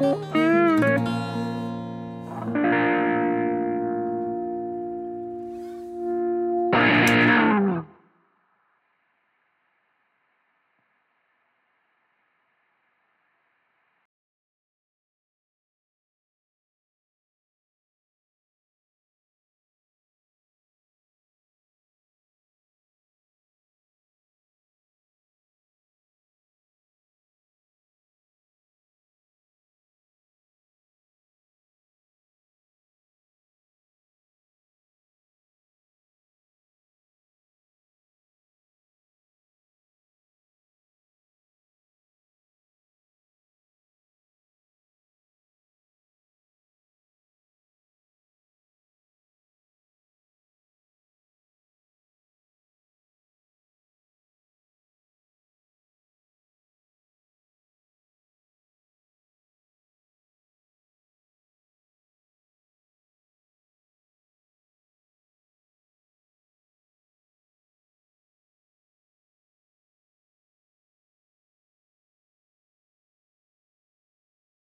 Bye.